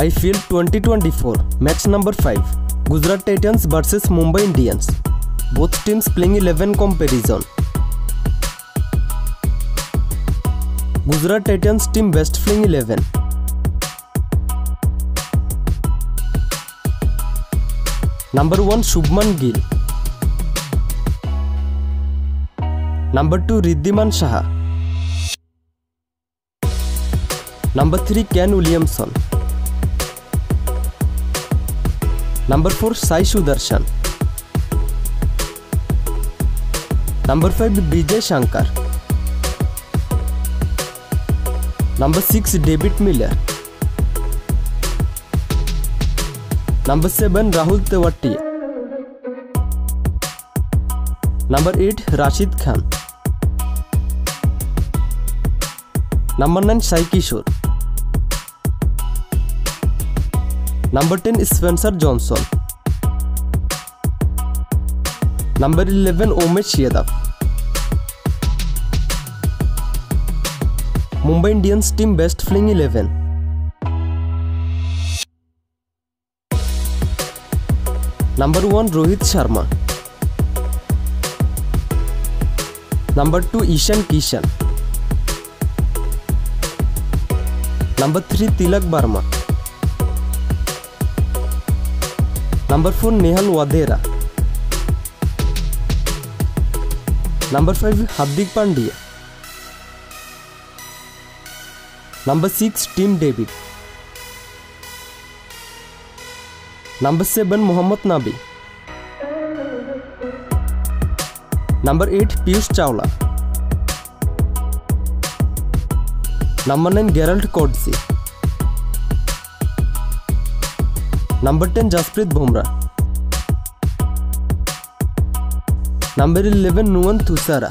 IPL 2024 match number 5 Gujarat Titans vs Mumbai Indians both teams playing 11 comparison Gujarat Titans team best playing 11 Number 1 Shubman Gill Number 2 Riddhiman Saha Number 3 Ken Williamson number four Sai Sudarshan number five Vijay Shankar number six David Miller number seven Rahul Tewatia number eight Rashid Khan number nine Sai Kishore Number 10 Spencer Johnson. Number 11 Umesh Yadav. Mumbai Indians team best fling 11. Number 1 Rohit Sharma. Number 2 Ishan Kishan. Number 3 Tilak Barma. Number four Nehal Wadhera number five Hardik Pandya number six Tim David number seven Mohammad Nabi number eight Piyush Chawla number nine Gerald Coetzee number ten Jasprit Bumrah number eleven Nuwan Thushara